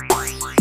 Bye.